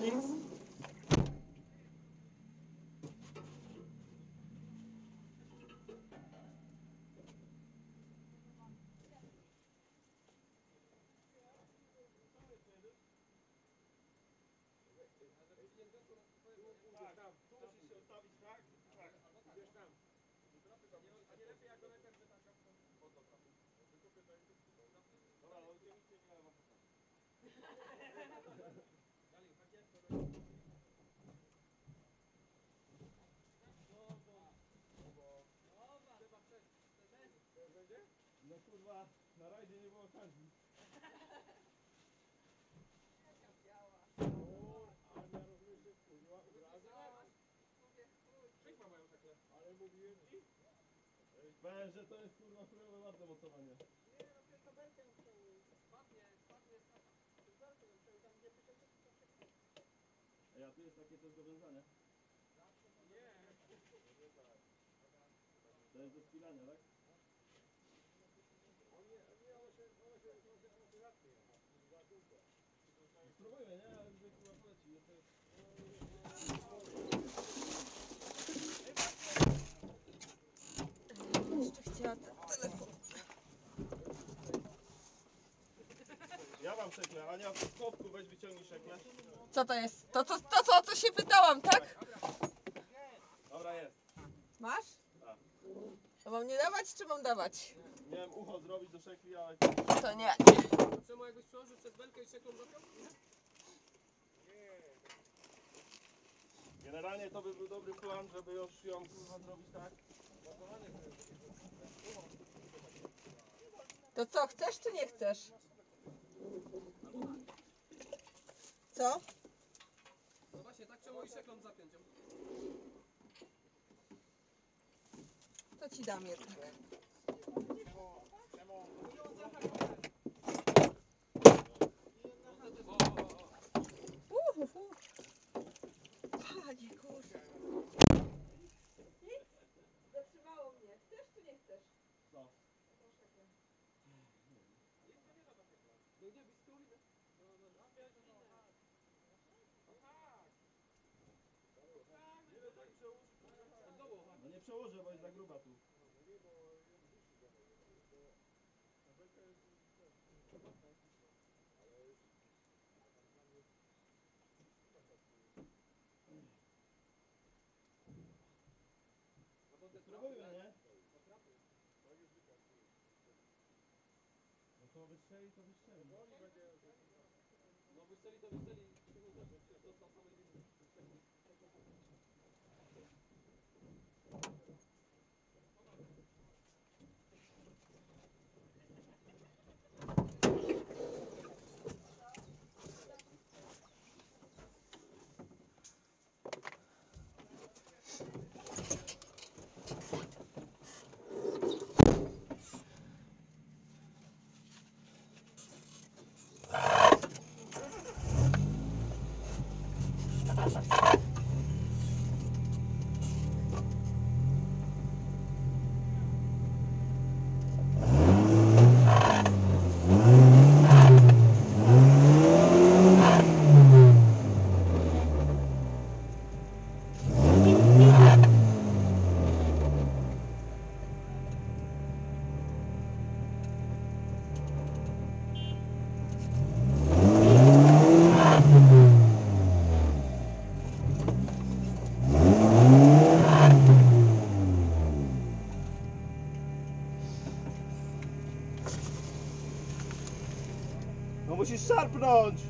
nic. No kurwa, na rajdzie nie było okazji. Ania również się wkurzyła, uraza. Ale mówiłem ci. Powiem, że to jest kurwa chujowe bardzo mocowanie. A tu jest takie coś do wiązania? To jest do spinania, tak? Spróbujmy, nie? Ale gdy kurwa poleci, no to jest... Jeszcze chciała ten telefon. Ja mam szekle, Ania w kotku weź wyciągnij szekle. Co to jest? To, to, to co, o co się pytałam, tak? Dobra, jest. Masz? Tak. To mam nie dawać, czy mam dawać? Miałem ucho zrobić do szekli, ale... To nie. Czemu jakbyś przełożył przez belkę i szeklą zapiął? Generalnie to by był dobry plan, żeby już ją kurwa zrobić tak. To co, chcesz czy nie chcesz? Co? Szeklą zapiąć ją? To ci dam jednak. Uhuhu. Panie kurde. Zatrzymało mnie. Chcesz czy nie chcesz? Co? No nie, byś z tyłu idę. No nie przełożę, bo jest za gruba tu. Spróbujmy, nie? No to wystrzeli, to wystrzeli. No wystrzeli to wystrzeli. Dostał samej linii. começar por onde?